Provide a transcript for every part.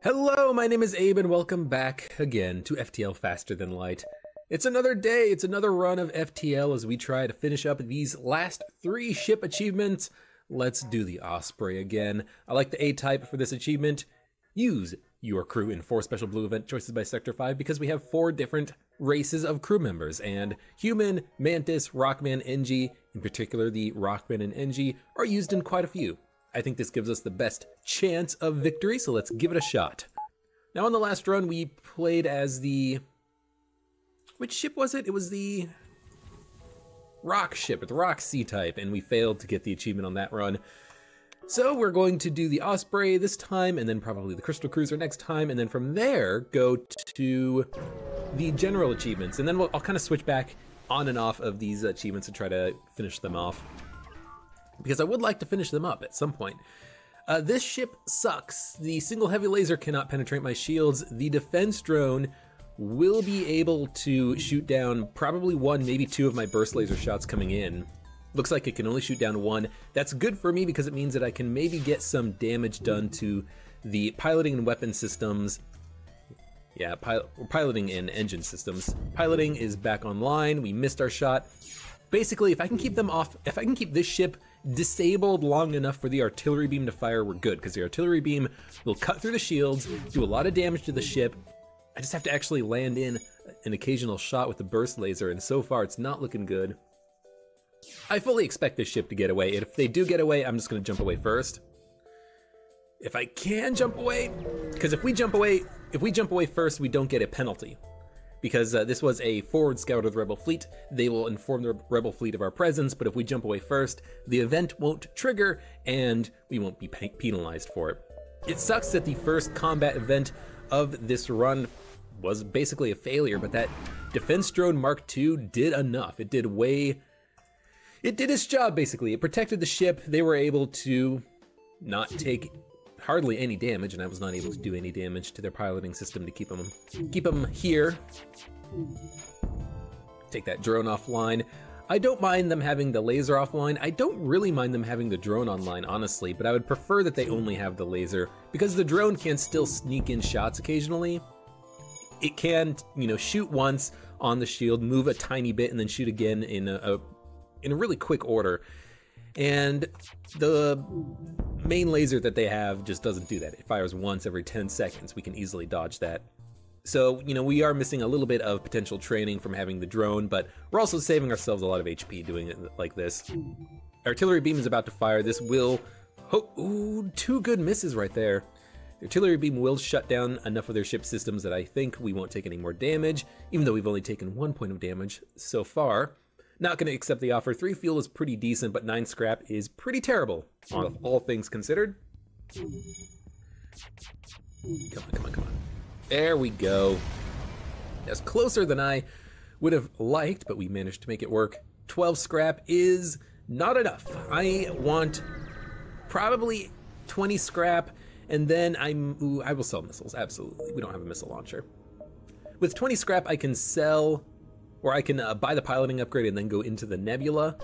Hello, my name is Abe and welcome back again to FTL Faster Than Light. It's another day, it's another run of FTL as we try to finish up these last three ship achievements. Let's do the Osprey again. I like the A-type for this achievement. Use your crew in four special blue event choices by Sector 5 because we have four different races of crew members and human, mantis, rockman, Engi, in particular the rockman and Engi, are used in quite a few. I think this gives us the best chance of victory, so let's give it a shot. Now on the last run, we played as the... Which ship was it? It was the rock ship, the rock C-type, and we failed to get the achievement on that run. So we're going to do the Osprey this time, and then probably the Crystal Cruiser next time, and then from there, go to the general achievements. And then we'll, I'll kind of switch back on and off of these achievements and try to finish them off because I would like to finish them up at some point. Uh, this ship sucks. The single heavy laser cannot penetrate my shields. The defense drone will be able to shoot down probably one, maybe two of my burst laser shots coming in. Looks like it can only shoot down one. That's good for me because it means that I can maybe get some damage done to the piloting and weapon systems. Yeah, pil piloting and engine systems. Piloting is back online. We missed our shot. Basically, if I can keep them off, if I can keep this ship disabled long enough for the artillery beam to fire, we're good, because the artillery beam will cut through the shields, do a lot of damage to the ship. I just have to actually land in an occasional shot with the burst laser, and so far it's not looking good. I fully expect this ship to get away, and if they do get away, I'm just gonna jump away first. If I can jump away, because if we jump away, if we jump away first, we don't get a penalty because uh, this was a forward scout of the rebel fleet. They will inform the rebel fleet of our presence, but if we jump away first, the event won't trigger and we won't be penalized for it. It sucks that the first combat event of this run was basically a failure, but that defense drone Mark II did enough. It did way, it did its job basically. It protected the ship. They were able to not take hardly any damage, and I was not able to do any damage to their piloting system to keep them keep them here. Take that drone offline. I don't mind them having the laser offline. I don't really mind them having the drone online, honestly, but I would prefer that they only have the laser because the drone can still sneak in shots occasionally. It can, you know, shoot once on the shield, move a tiny bit, and then shoot again in a, a in a really quick order. And the main laser that they have just doesn't do that. It fires once every 10 seconds. We can easily dodge that. So, you know, we are missing a little bit of potential training from having the drone, but we're also saving ourselves a lot of HP doing it like this. Artillery beam is about to fire. This will... Oh, ooh, two good misses right there. The artillery beam will shut down enough of their ship systems that I think we won't take any more damage, even though we've only taken one point of damage so far. Not going to accept the offer. Three fuel is pretty decent, but nine scrap is pretty terrible, all, all things considered. Come on, come on, come on. There we go. That's closer than I would have liked, but we managed to make it work. 12 scrap is not enough. I want probably 20 scrap, and then I'm, ooh, I will sell missiles, absolutely. We don't have a missile launcher. With 20 scrap, I can sell or I can uh, buy the piloting upgrade and then go into the Nebula.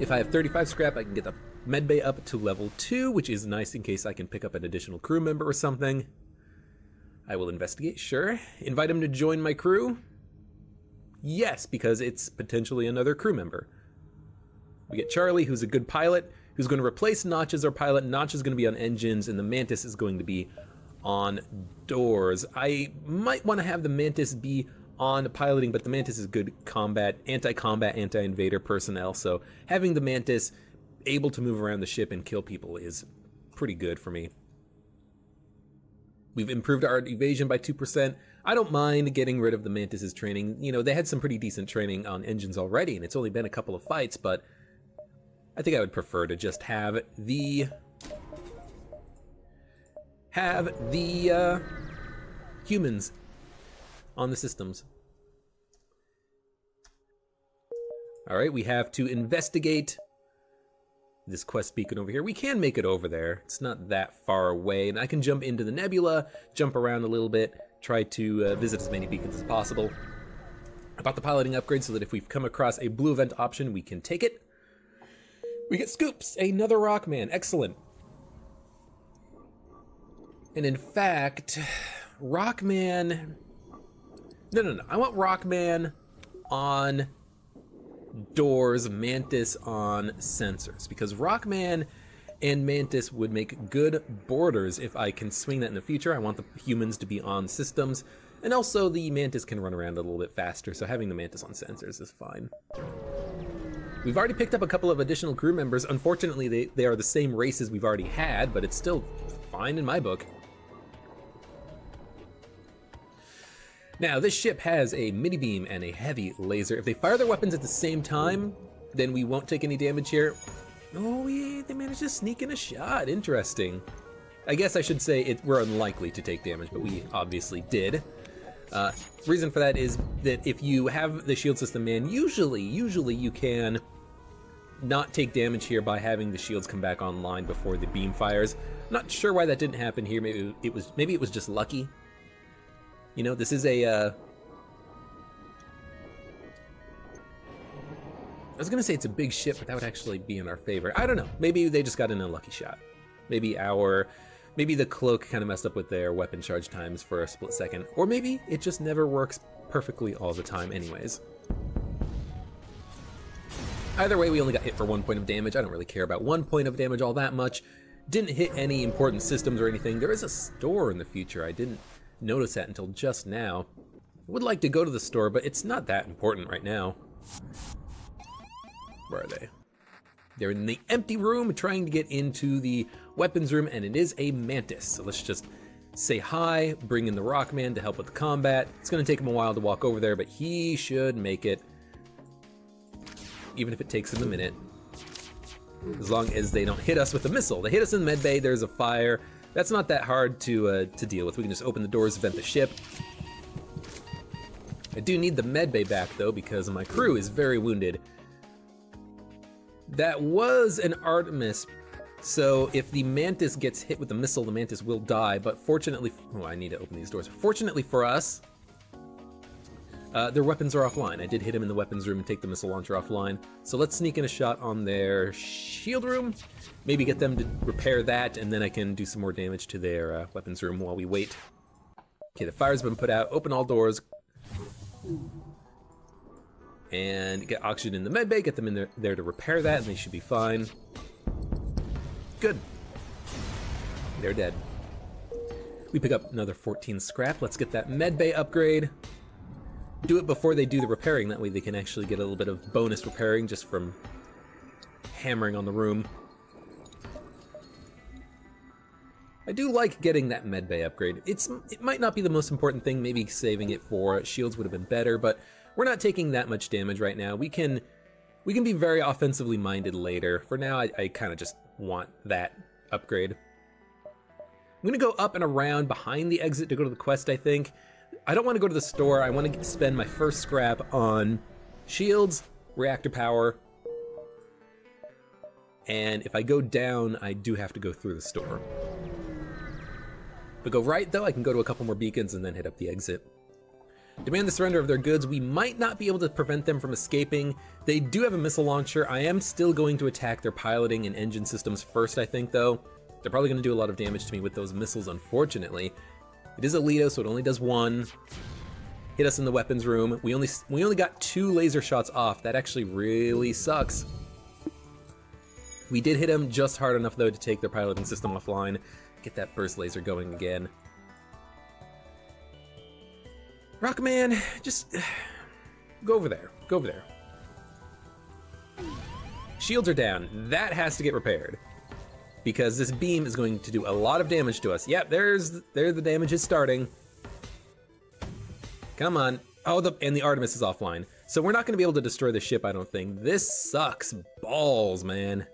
If I have 35 scrap, I can get the medbay up to level 2, which is nice in case I can pick up an additional crew member or something. I will investigate, sure. Invite him to join my crew? Yes, because it's potentially another crew member. We get Charlie, who's a good pilot, who's going to replace Notch as our pilot. Notch is going to be on engines, and the Mantis is going to be on doors. I might want to have the Mantis be on piloting, but the Mantis is good combat, anti-combat, anti-invader personnel, so having the Mantis able to move around the ship and kill people is pretty good for me. We've improved our evasion by 2%. I don't mind getting rid of the Mantis's training. You know, they had some pretty decent training on engines already, and it's only been a couple of fights, but I think I would prefer to just have the... have the, uh, humans on the systems. All right, we have to investigate this quest beacon over here. We can make it over there. It's not that far away, and I can jump into the nebula, jump around a little bit, try to uh, visit as many beacons as possible. About the piloting upgrade so that if we've come across a blue event option, we can take it. We get scoops, another Rockman, excellent. And in fact, Rockman... No, no, no. I want Rockman on doors, Mantis on sensors. Because Rockman and Mantis would make good boarders if I can swing that in the future. I want the humans to be on systems. And also the Mantis can run around a little bit faster, so having the Mantis on sensors is fine. We've already picked up a couple of additional crew members. Unfortunately, they, they are the same races we've already had, but it's still fine in my book. Now, this ship has a mini beam and a heavy laser. If they fire their weapons at the same time, then we won't take any damage here. Oh, yeah, they managed to sneak in a shot. Interesting. I guess I should say it, we're unlikely to take damage, but we obviously did. Uh, reason for that is that if you have the shield system in, usually, usually you can not take damage here by having the shields come back online before the beam fires. Not sure why that didn't happen here. Maybe it was maybe it was just lucky. You know, this is a. Uh... I was gonna say it's a big ship, but that would actually be in our favor. I don't know. Maybe they just got an unlucky shot. Maybe our Maybe the cloak kind of messed up with their weapon charge times for a split second, or maybe it just never works perfectly all the time anyways. Either way, we only got hit for one point of damage. I don't really care about one point of damage all that much. Didn't hit any important systems or anything. There is a store in the future. I didn't notice that until just now. I would like to go to the store, but it's not that important right now. Where are they? They're in the empty room trying to get into the weapons room, and it is a Mantis. So let's just say hi, bring in the Rockman to help with the combat. It's gonna take him a while to walk over there, but he should make it, even if it takes him a minute. As long as they don't hit us with a missile. They hit us in the medbay, there's a fire. That's not that hard to, uh, to deal with. We can just open the doors, vent the ship. I do need the medbay back though, because my crew is very wounded. That was an Artemis so if the Mantis gets hit with the missile, the Mantis will die, but fortunately, oh, I need to open these doors. Fortunately for us, uh, their weapons are offline. I did hit him in the weapons room and take the missile launcher offline. So let's sneak in a shot on their shield room, maybe get them to repair that, and then I can do some more damage to their uh, weapons room while we wait. Okay, the fire's been put out. Open all doors. And get oxygen in the medbay, get them in there, there to repair that, and they should be fine. Good. They're dead. We pick up another 14 scrap. Let's get that medbay upgrade. Do it before they do the repairing. That way they can actually get a little bit of bonus repairing just from hammering on the room. I do like getting that medbay upgrade. It's It might not be the most important thing, maybe saving it for shields would have been better, but we're not taking that much damage right now. We can we can be very offensively minded later. For now, I, I kind of just want that upgrade. I'm gonna go up and around behind the exit to go to the quest, I think. I don't want to go to the store. I want to spend my first scrap on shields, reactor power, and if I go down, I do have to go through the store. If I go right, though, I can go to a couple more beacons and then hit up the exit. Demand the surrender of their goods. We might not be able to prevent them from escaping. They do have a missile launcher. I am still going to attack their piloting and engine systems first, I think, though. They're probably going to do a lot of damage to me with those missiles, unfortunately. It is a Leto, so it only does one. Hit us in the weapons room. We only we only got two laser shots off. That actually really sucks. We did hit him just hard enough, though, to take their piloting system offline. Get that burst laser going again. Rockman, just go over there. Go over there. Shields are down. That has to get repaired. Because this beam is going to do a lot of damage to us. Yep, there's there the damage is starting. Come on. Oh, the, and the Artemis is offline. So we're not going to be able to destroy the ship, I don't think. This sucks balls, man.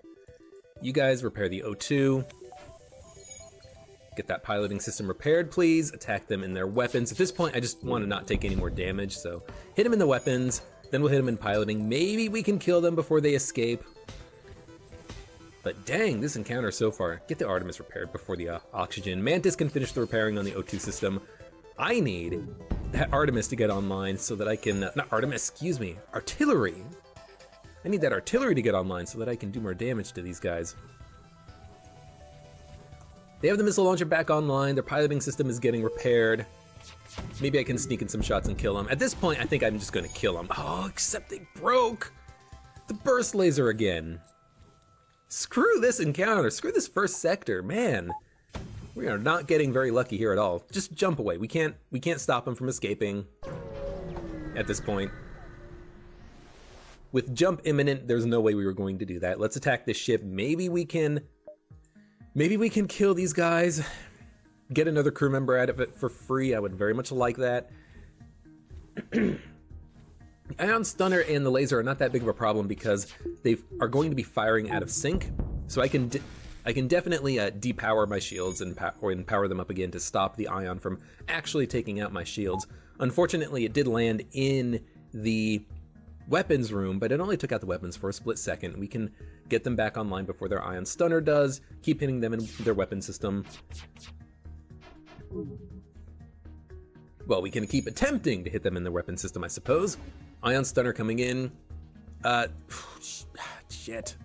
You guys repair the O2. Get that piloting system repaired, please. Attack them in their weapons. At this point, I just want to not take any more damage, so hit them in the weapons, then we'll hit them in piloting. Maybe we can kill them before they escape. But dang, this encounter so far. Get the Artemis repaired before the uh, oxygen. Mantis can finish the repairing on the O2 system. I need that Artemis to get online so that I can, uh, not Artemis, excuse me, artillery. I need that artillery to get online so that I can do more damage to these guys. They have the missile launcher back online, their piloting system is getting repaired. Maybe I can sneak in some shots and kill them. At this point, I think I'm just gonna kill them. Oh, except they broke! The burst laser again. Screw this encounter, screw this first sector, man. We are not getting very lucky here at all. Just jump away. We can't we can't stop them from escaping at this point. With jump imminent, there's no way we were going to do that. Let's attack this ship. Maybe we can maybe we can kill these guys. Get another crew member out of it for free. I would very much like that. Ion Stunner and the laser are not that big of a problem because they are going to be firing out of sync. So I can I can definitely uh, depower my shields and, and power them up again to stop the ion from actually taking out my shields. Unfortunately, it did land in the weapons room, but it only took out the weapons for a split second. We can get them back online before their ion stunner does, keep hitting them in their weapon system. Well, we can keep attempting to hit them in their weapon system, I suppose. Ion stunner coming in. Uh, shit.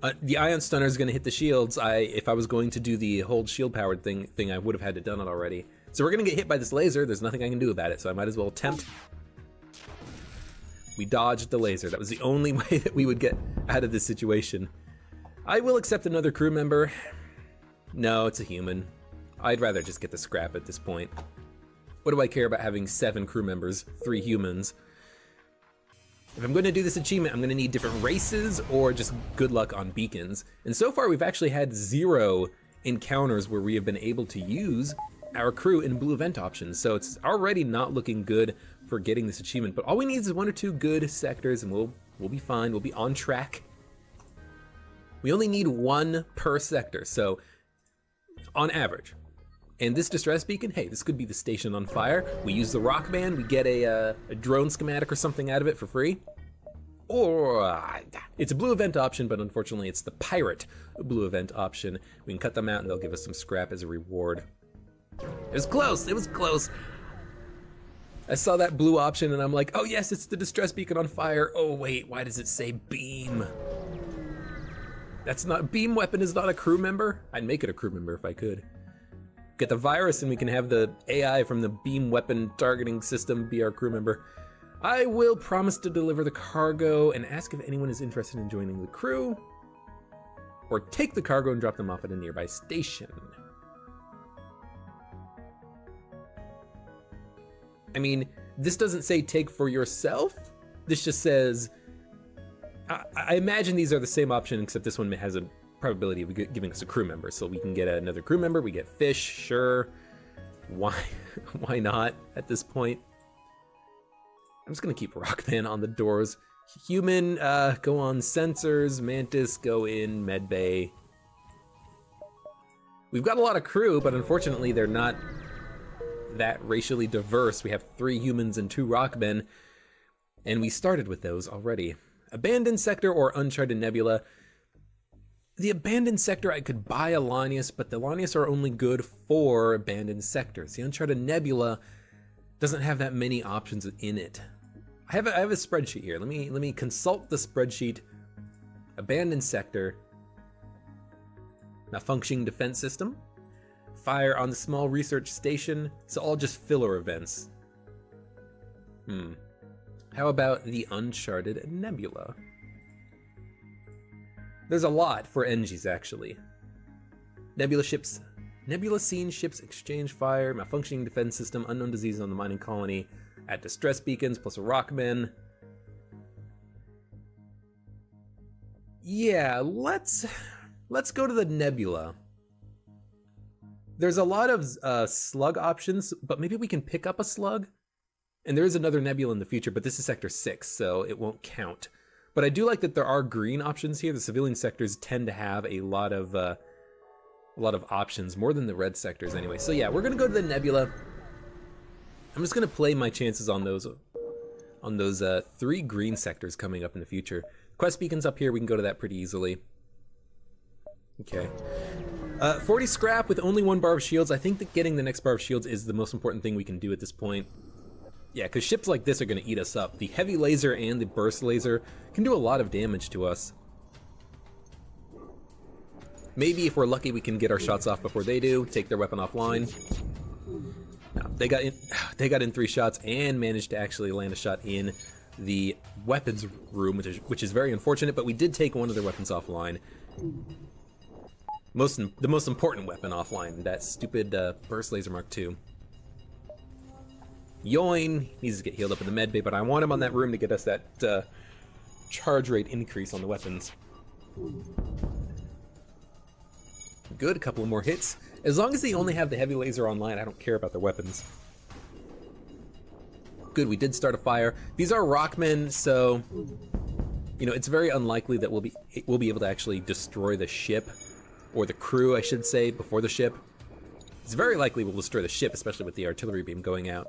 Uh, the ion stunner is going to hit the shields. I, if I was going to do the hold shield powered thing, thing I would have had to done it already. So we're going to get hit by this laser. There's nothing I can do about it, so I might as well attempt. We dodged the laser. That was the only way that we would get out of this situation. I will accept another crew member. No, it's a human. I'd rather just get the scrap at this point. What do I care about having seven crew members, three humans? If I'm going to do this achievement, I'm going to need different races or just good luck on beacons. And so far, we've actually had zero encounters where we have been able to use our crew in blue event options. So it's already not looking good for getting this achievement. But all we need is one or two good sectors and we'll, we'll be fine. We'll be on track. We only need one per sector. So on average, and this distress beacon, hey, this could be the station on fire. We use the rockman, we get a, uh, a drone schematic or something out of it for free. Or uh, it's a blue event option, but unfortunately it's the pirate blue event option. We can cut them out and they'll give us some scrap as a reward. It was close, it was close. I saw that blue option and I'm like, oh yes, it's the distress beacon on fire. Oh wait, why does it say beam? That's not, beam weapon is not a crew member? I'd make it a crew member if I could get the virus and we can have the AI from the beam weapon targeting system be our crew member. I will promise to deliver the cargo and ask if anyone is interested in joining the crew, or take the cargo and drop them off at a nearby station. I mean, this doesn't say take for yourself. This just says, I, I imagine these are the same option, except this one has a probability of giving us a crew member. So we can get another crew member, we get fish, sure. Why, why not at this point? I'm just gonna keep Rockman on the doors. Human, uh, go on sensors. Mantis, go in medbay. We've got a lot of crew, but unfortunately they're not that racially diverse. We have three humans and two rockmen, and we started with those already. Abandoned Sector or Uncharted Nebula the abandoned sector, I could buy a Lanius, but the Alanius are only good for abandoned sectors. The Uncharted Nebula doesn't have that many options in it. I have a, I have a spreadsheet here. Let me let me consult the spreadsheet. Abandoned sector. Malfunctioning defense system. Fire on the small research station. It's all just filler events. Hmm. How about the Uncharted Nebula? There's a lot for Engis actually. Nebula ships, Nebula scene ships exchange fire, malfunctioning defense system, unknown disease on the mining colony, at distress beacons, plus a rockman. Yeah, let's let's go to the Nebula. There's a lot of uh, slug options, but maybe we can pick up a slug. And there is another Nebula in the future, but this is Sector 6, so it won't count. But I do like that there are green options here. The civilian sectors tend to have a lot of uh, a lot of options, more than the red sectors anyway. So yeah, we're gonna go to the Nebula. I'm just gonna play my chances on those on those uh, three green sectors coming up in the future. Quest beacons up here, we can go to that pretty easily. Okay. Uh, 40 scrap with only one bar of shields. I think that getting the next bar of shields is the most important thing we can do at this point. Yeah, because ships like this are going to eat us up. The heavy laser and the burst laser can do a lot of damage to us. Maybe if we're lucky we can get our shots off before they do, take their weapon offline. No, they got in, they got in three shots and managed to actually land a shot in the weapons room, which is, which is very unfortunate, but we did take one of their weapons offline. Most The most important weapon offline, that stupid uh, Burst Laser Mark II. Yoin needs to get healed up in the med bay, but I want him on that room to get us that uh, charge rate increase on the weapons. Good, a couple more hits. As long as they only have the heavy laser online, I don't care about their weapons. Good, we did start a fire. These are rockmen, so you know it's very unlikely that we'll be we'll be able to actually destroy the ship or the crew, I should say, before the ship. It's very likely we'll destroy the ship, especially with the artillery beam going out.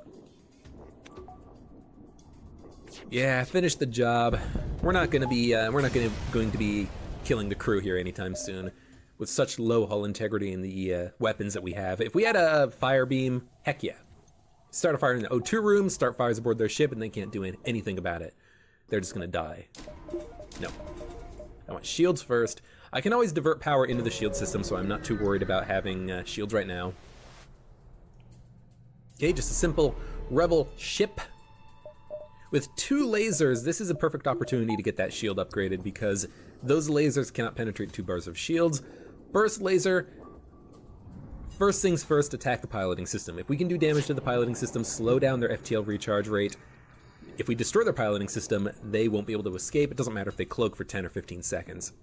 Yeah, finish the job. We're not gonna be uh, we're not gonna going to be killing the crew here anytime soon. With such low hull integrity in the uh, weapons that we have. If we had a fire beam, heck yeah. Start a fire in the O2 room, start fires aboard their ship, and they can't do anything about it. They're just gonna die. No. I want shields first. I can always divert power into the shield system, so I'm not too worried about having uh, shields right now. Okay, just a simple rebel ship with two lasers, this is a perfect opportunity to get that shield upgraded because those lasers cannot penetrate two bars of shields. Burst laser, first things first, attack the piloting system. If we can do damage to the piloting system, slow down their FTL recharge rate, if we destroy their piloting system, they won't be able to escape. It doesn't matter if they cloak for 10 or 15 seconds.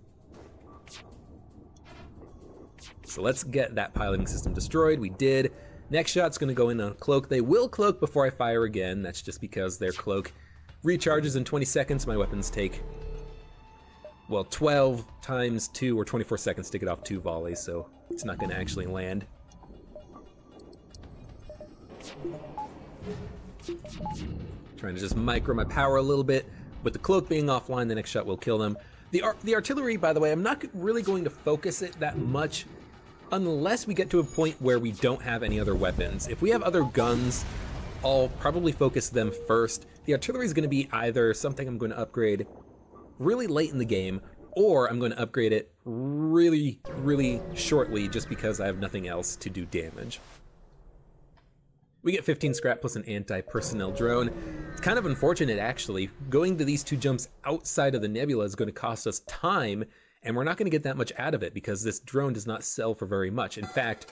So let's get that piloting system destroyed. We did. Next shot's going to go in on cloak. They will cloak before I fire again. That's just because their cloak recharges in 20 seconds. My weapons take, well, 12 times 2 or 24 seconds to get off two volleys, so it's not going to actually land. Trying to just micro my power a little bit. With the cloak being offline, the next shot will kill them. The, the artillery, by the way, I'm not really going to focus it that much unless we get to a point where we don't have any other weapons. If we have other guns, I'll probably focus them first. The artillery is going to be either something I'm going to upgrade really late in the game, or I'm going to upgrade it really, really shortly just because I have nothing else to do damage. We get 15 scrap plus an anti-personnel drone. It's kind of unfortunate actually. Going to these two jumps outside of the nebula is going to cost us time and we're not going to get that much out of it because this drone does not sell for very much. In fact,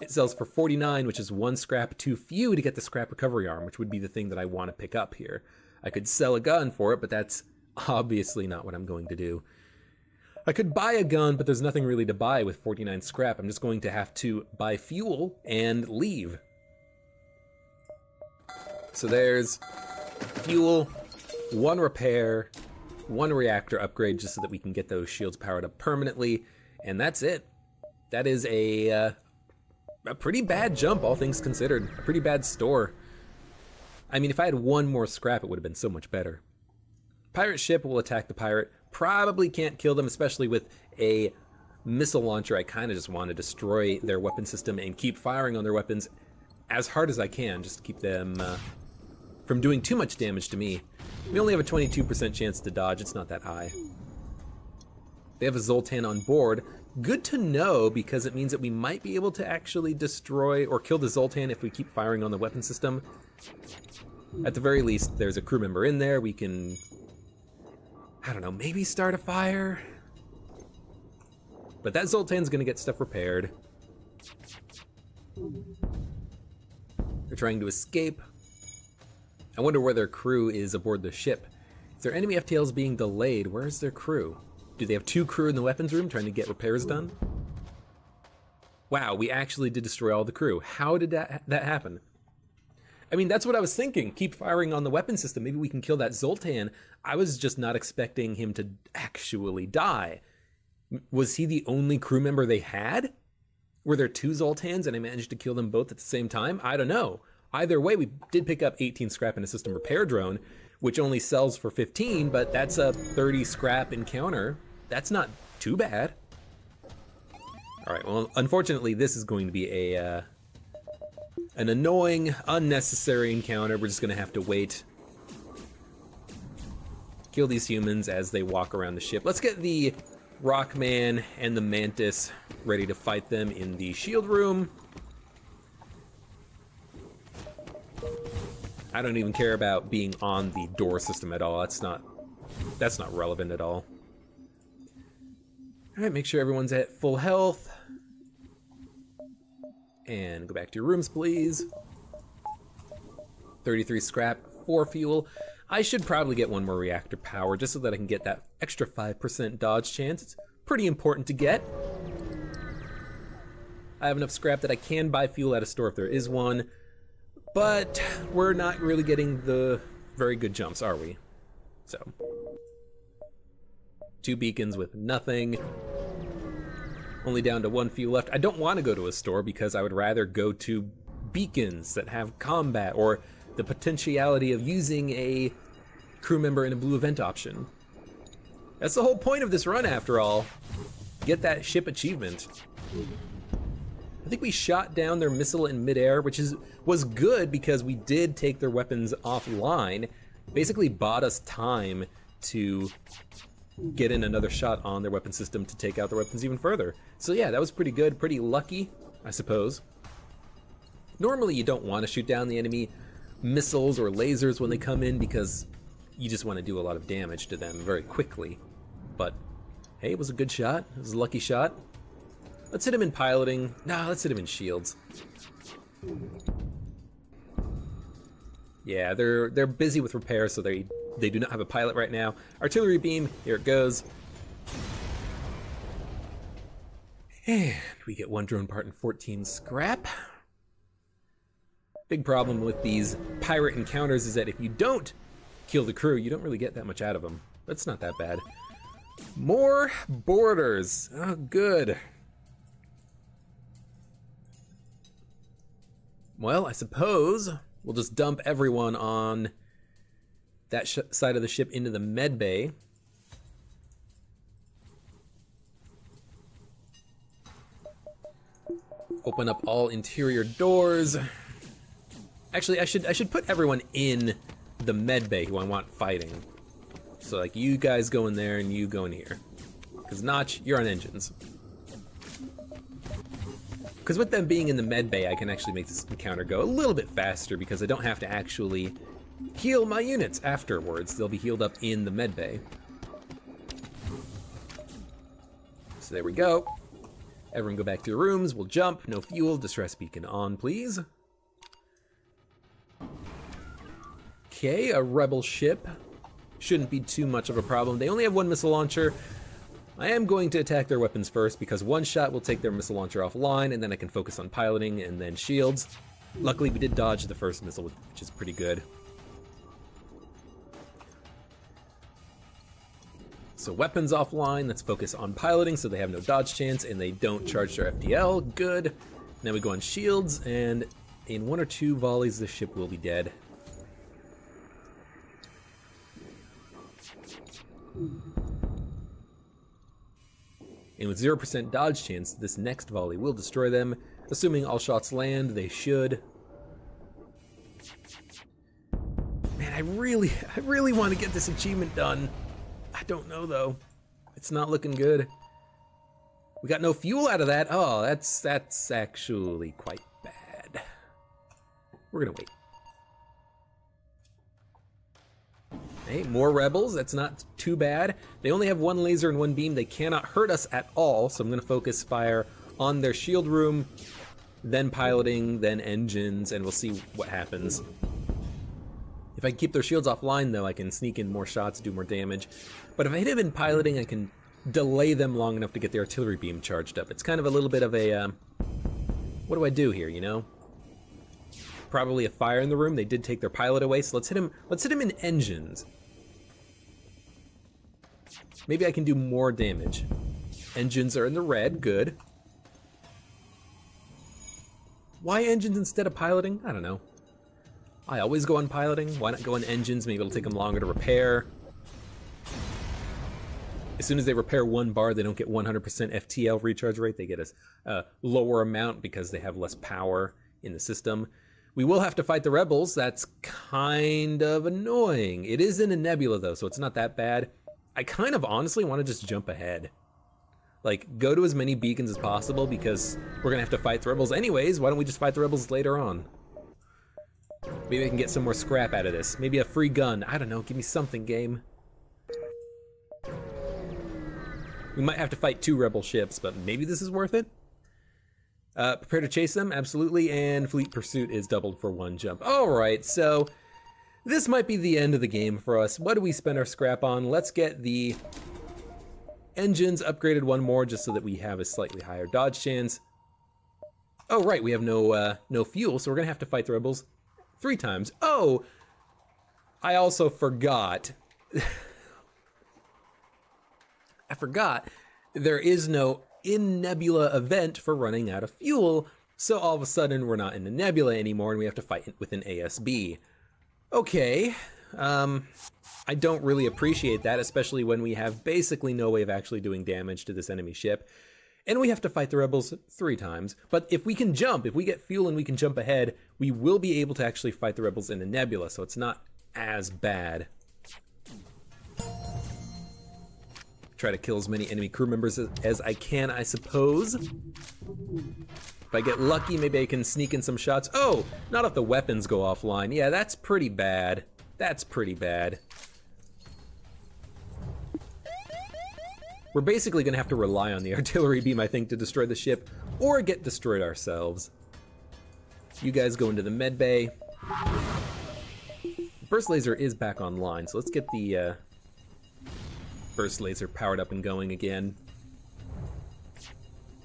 it sells for 49, which is one scrap too few to get the scrap recovery arm, which would be the thing that I want to pick up here. I could sell a gun for it, but that's obviously not what I'm going to do. I could buy a gun, but there's nothing really to buy with 49 scrap. I'm just going to have to buy fuel and leave. So there's fuel, one repair, one reactor upgrade just so that we can get those shields powered up permanently, and that's it. That is a, uh, a pretty bad jump, all things considered. A pretty bad store. I mean, if I had one more scrap, it would have been so much better. Pirate ship will attack the pirate. Probably can't kill them, especially with a missile launcher. I kind of just want to destroy their weapon system and keep firing on their weapons as hard as I can, just to keep them uh, from doing too much damage to me. We only have a 22% chance to dodge, it's not that high. They have a Zoltan on board. Good to know because it means that we might be able to actually destroy or kill the Zoltan if we keep firing on the weapon system. At the very least, there's a crew member in there. We can, I don't know, maybe start a fire? But that Zoltan's gonna get stuff repaired. They're trying to escape. I wonder where their crew is aboard the ship. If their enemy FTL is being delayed, where's their crew? Do they have two crew in the weapons room trying to get repairs done? Wow, we actually did destroy all the crew. How did that, that happen? I mean, that's what I was thinking. Keep firing on the weapon system. Maybe we can kill that Zoltan. I was just not expecting him to actually die. Was he the only crew member they had? Were there two Zoltans and I managed to kill them both at the same time? I don't know. Either way, we did pick up 18 scrap in a system repair drone, which only sells for 15, but that's a 30 scrap encounter. That's not too bad. All right, well, unfortunately, this is going to be a uh, an annoying, unnecessary encounter. We're just gonna have to wait. Kill these humans as they walk around the ship. Let's get the Rockman and the Mantis ready to fight them in the shield room. I don't even care about being on the door system at all. That's not that's not relevant at all. Alright, make sure everyone's at full health. And go back to your rooms, please. 33 scrap, 4 fuel. I should probably get one more reactor power just so that I can get that extra 5% dodge chance. It's pretty important to get. I have enough scrap that I can buy fuel at a store if there is one, but we're not really getting the very good jumps, are we? So, two beacons with nothing. Only down to one fuel left. I don't want to go to a store because I would rather go to beacons that have combat or the potentiality of using a crew member in a blue event option. That's the whole point of this run, after all. Get that ship achievement. I think we shot down their missile in midair, which is was good because we did take their weapons offline. Basically bought us time to get in another shot on their weapon system to take out their weapons even further. So yeah, that was pretty good, pretty lucky, I suppose. Normally you don't want to shoot down the enemy missiles or lasers when they come in because you just want to do a lot of damage to them very quickly. But hey, it was a good shot. It was a lucky shot. Let's hit him in piloting. Nah, let's hit him in shields. Yeah, they're they're busy with repairs, so they they do not have a pilot right now. Artillery beam, here it goes. And we get one drone part and 14 scrap. Big problem with these pirate encounters is that if you don't kill the crew, you don't really get that much out of them. That's not that bad. More boarders. Oh, good. Well, I suppose we'll just dump everyone on that side of the ship into the med bay. Open up all interior doors. Actually, I should I should put everyone in the med bay who I want fighting. So like you guys go in there and you go in here. Because Notch, you're on engines. Because with them being in the med bay, I can actually make this encounter go a little bit faster because I don't have to actually heal my units afterwards. They'll be healed up in the med bay. So there we go. Everyone go back to your rooms. We'll jump. No fuel. Distress beacon on, please. Okay, a rebel ship. Shouldn't be too much of a problem. They only have one missile launcher. I am going to attack their weapons first because one shot will take their missile launcher offline and then I can focus on piloting and then shields. Luckily we did dodge the first missile, which is pretty good. So weapons offline, let's focus on piloting so they have no dodge chance and they don't charge their FTL, good. Now we go on shields and in one or two volleys the ship will be dead. And with 0% dodge chance, this next volley will destroy them. Assuming all shots land, they should. Man, I really, I really want to get this achievement done. I don't know though. It's not looking good. We got no fuel out of that. Oh, that's that's actually quite bad. We're gonna wait. Hey, more rebels. That's not too bad. They only have one laser and one beam. They cannot hurt us at all, so I'm going to focus fire on their shield room, then piloting, then engines, and we'll see what happens. If I keep their shields offline, though, I can sneak in more shots, do more damage. But if I hit them in piloting, I can delay them long enough to get the artillery beam charged up. It's kind of a little bit of a, uh, what do I do here, you know? Probably a fire in the room. They did take their pilot away, so let's hit him. Let's hit him in engines. Maybe I can do more damage. Engines are in the red, good. Why engines instead of piloting? I don't know. I always go on piloting. Why not go on engines? Maybe it'll take them longer to repair. As soon as they repair one bar, they don't get 100% FTL recharge rate. They get a, a lower amount because they have less power in the system. We will have to fight the rebels. That's kind of annoying. It is in a nebula, though, so it's not that bad. I kind of honestly want to just jump ahead. Like, go to as many beacons as possible because we're gonna have to fight the rebels anyways. Why don't we just fight the rebels later on? Maybe I can get some more scrap out of this. Maybe a free gun. I don't know. Give me something, game. We might have to fight two rebel ships, but maybe this is worth it. Uh, prepare to chase them, absolutely, and fleet pursuit is doubled for one jump. All right, so this might be the end of the game for us. What do we spend our scrap on? Let's get the engines upgraded one more just so that we have a slightly higher dodge chance. Oh, right, we have no uh, no fuel, so we're gonna have to fight the rebels three times. Oh, I also forgot. I forgot there is no in nebula event for running out of fuel, so all of a sudden we're not in the nebula anymore and we have to fight with an ASB. Okay, um, I don't really appreciate that, especially when we have basically no way of actually doing damage to this enemy ship. And we have to fight the rebels three times. But if we can jump, if we get fuel and we can jump ahead, we will be able to actually fight the rebels in the nebula, so it's not as bad. Try to kill as many enemy crew members as, as I can, I suppose. If I get lucky, maybe I can sneak in some shots. Oh, not if the weapons go offline. Yeah, that's pretty bad. That's pretty bad. We're basically gonna have to rely on the artillery beam, I think, to destroy the ship, or get destroyed ourselves. You guys go into the med bay. Burst laser is back online, so let's get the uh, burst laser powered up and going again.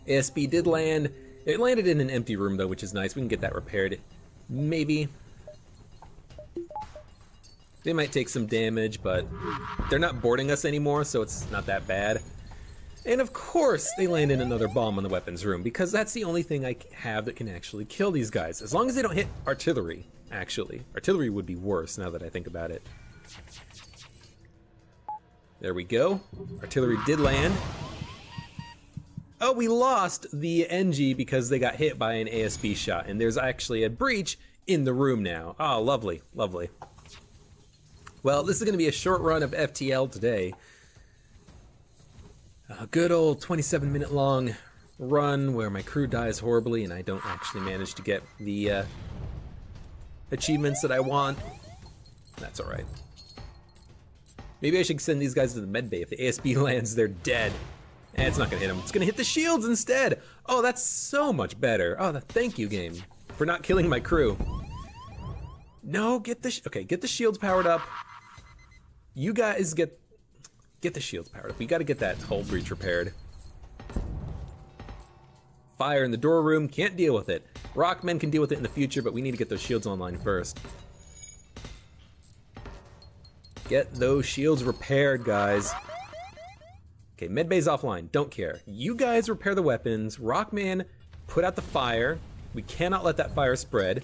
ASB did land. It landed in an empty room though, which is nice. We can get that repaired. Maybe. They might take some damage, but they're not boarding us anymore, so it's not that bad. And of course, they land in another bomb in the weapons room, because that's the only thing I have that can actually kill these guys. As long as they don't hit artillery, actually. Artillery would be worse, now that I think about it. There we go. Artillery did land. Oh, we lost the Engi because they got hit by an ASB shot, and there's actually a breach in the room now. Oh, lovely, lovely. Well, this is going to be a short run of FTL today. A good old 27 minute long run where my crew dies horribly and I don't actually manage to get the uh, achievements that I want. That's alright. Maybe I should send these guys to the med bay. If the ASB lands, they're dead. And it's not gonna hit them. It's gonna hit the shields instead. Oh, that's so much better. Oh, the thank you, game, for not killing my crew. No, get the okay. Get the shields powered up. You guys get get the shields powered up. We got to get that hull breach repaired. Fire in the door room. Can't deal with it. Rockmen can deal with it in the future, but we need to get those shields online first. Get those shields repaired, guys. Okay, medbay's offline. Don't care. You guys repair the weapons. Rockman, put out the fire. We cannot let that fire spread.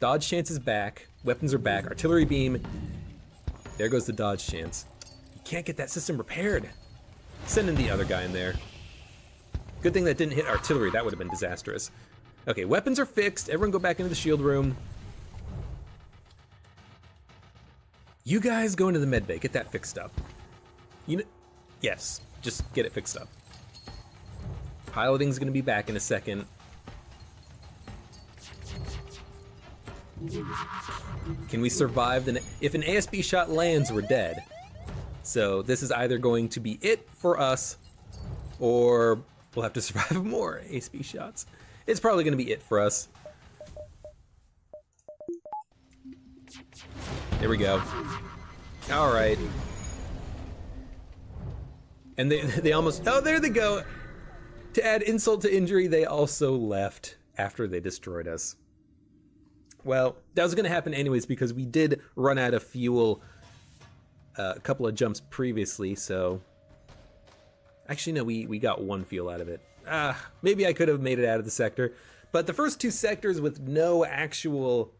Dodge chance is back. Weapons are back. Artillery beam. There goes the dodge chance. You can't get that system repaired. Send in the other guy in there. Good thing that didn't hit artillery. That would have been disastrous. Okay, weapons are fixed. Everyone go back into the shield room. You guys go into the med bay, get that fixed up. You know, yes, just get it fixed up. Piloting's gonna be back in a second. Can we survive the, if an ASB shot lands, we're dead. So this is either going to be it for us, or we'll have to survive more ASB shots. It's probably gonna be it for us. There we go. All right. And they they almost oh there they go. To add insult to injury, they also left after they destroyed us. Well, that was going to happen anyways because we did run out of fuel uh, a couple of jumps previously, so actually no, we we got one fuel out of it. Ah, maybe I could have made it out of the sector, but the first two sectors with no actual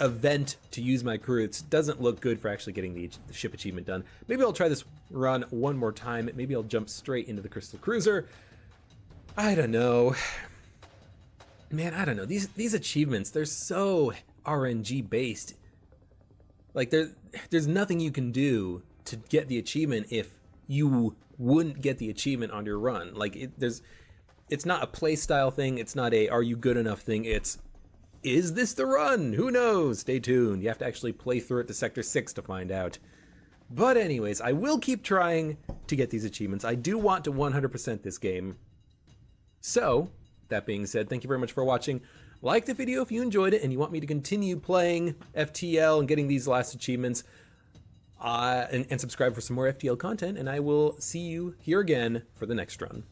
event to use my. It doesn't look good for actually getting the, the, ship achievement done. Maybe I'll try this run one more time. Maybe I'll jump straight into the Crystal Cruiser. I don't know. Man, I don't know. These these achievements, they're so RNG based. Like there there's nothing you can do to get the achievement if you wouldn't get the achievement on your run. Like it, there's, it's not a play style thing. It's not a are you good enough thing. It's is this the run? Who knows? Stay tuned. You have to actually play through it to Sector 6 to find out. But anyways, I will keep trying to get these achievements. I do want to 100% this game. So, that being said, thank you very much for watching. Like the video if you enjoyed it and you want me to continue playing FTL and getting these last achievements. Uh, and, and subscribe for some more FTL content, and I will see you here again for the next run.